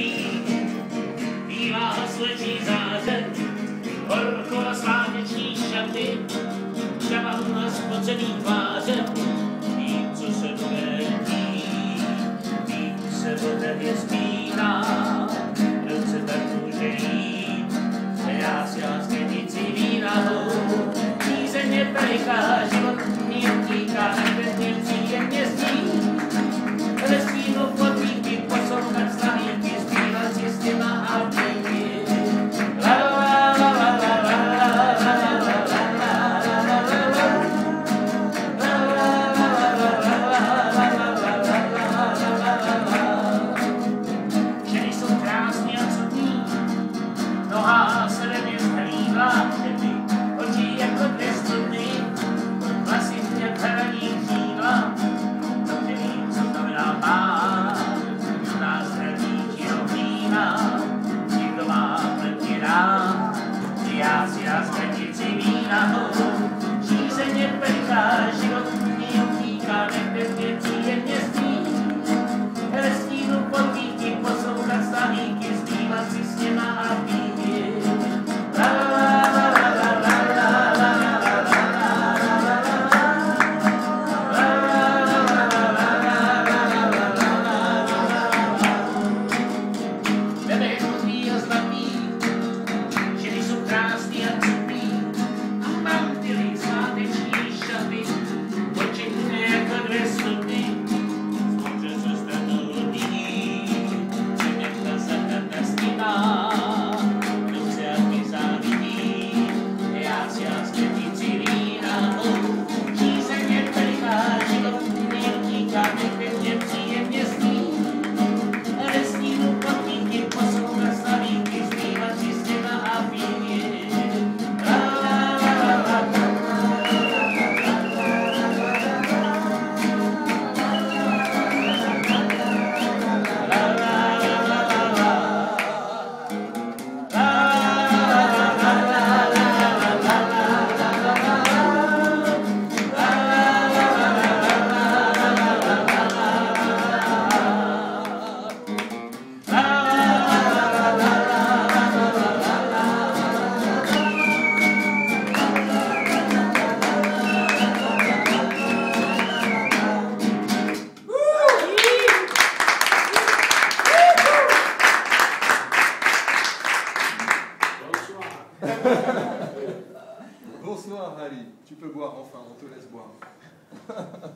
zlý, bývá sletí zářet, horko a sváteční šaty, šabalu na spocený tváře, co se bude dít, se o tebě zpívá, noc se tak může jít, já si nic jiný nahou. Sometimes the Bonsoir Ali, tu peux boire enfin, on te laisse boire.